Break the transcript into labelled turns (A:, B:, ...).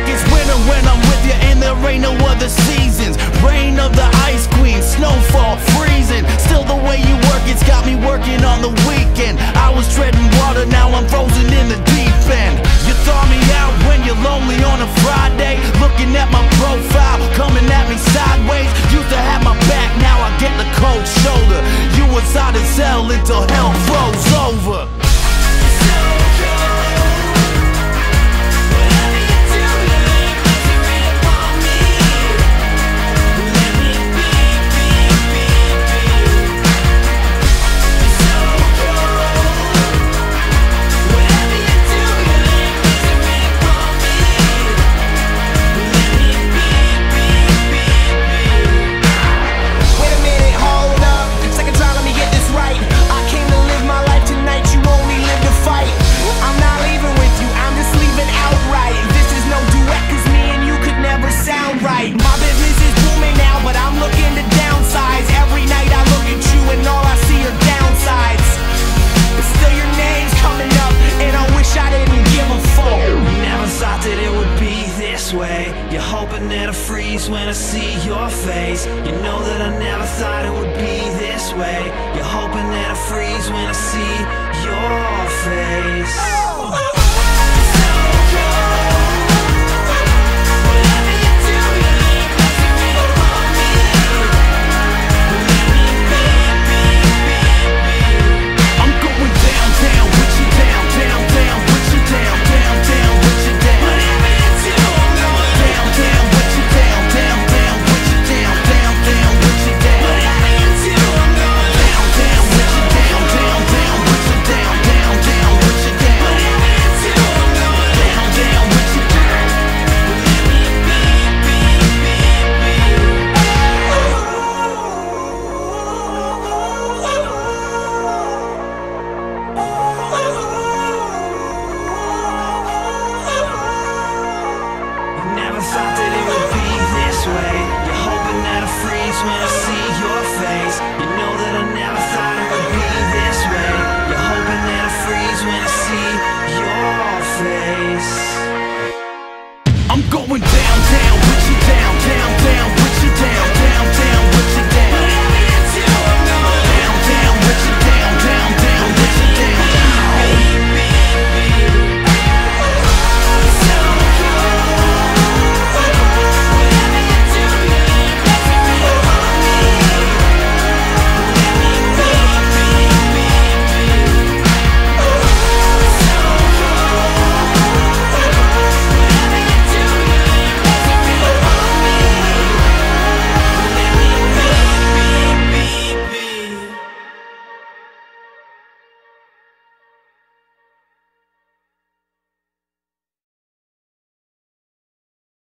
A: like it's winter when I'm with you And there ain't no other seasons. Rain of the ice queen, snowfall, freezing. Still the way you work, it's got me working on the weekend. I was treading water, now I'm frozen in the deep end. You thaw me out when you're lonely on a Friday. Looking at my profile, coming at me sideways. Used to have my back, now I get the cold shoulder. You was hot as hell until hell
B: When I see your face. You know that I never thought it would be this way. You're hoping that I freeze when I see your face.